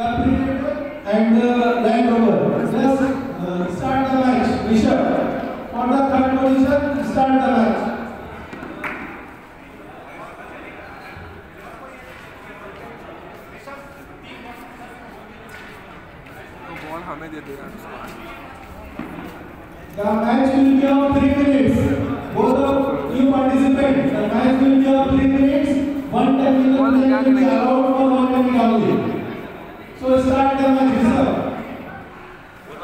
Capricorn and uh, Land Rover. Just uh, start the match. Rishabh, for the third position, start the match. तो ball हमें दे देगा The match will be of three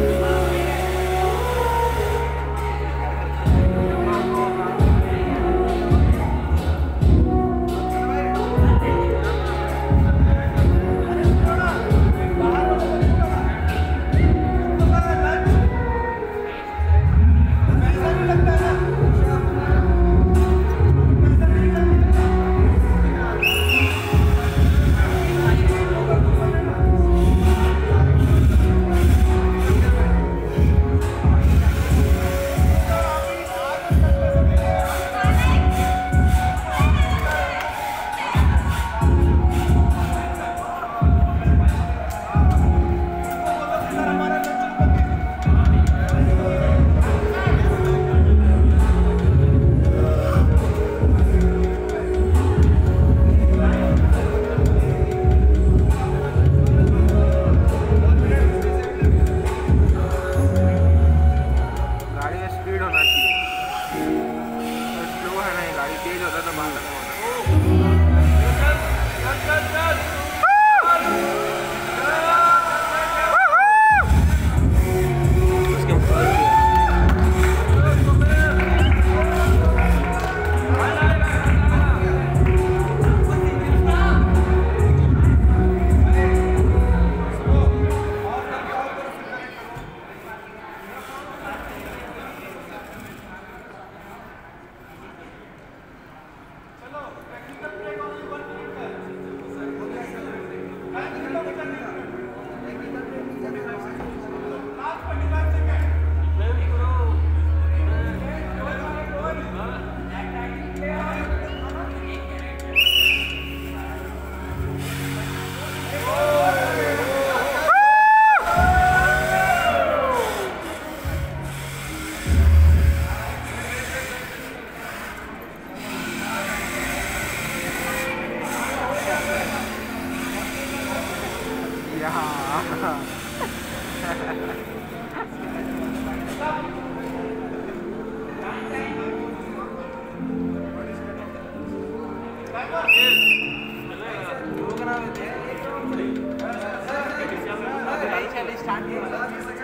Amen. Time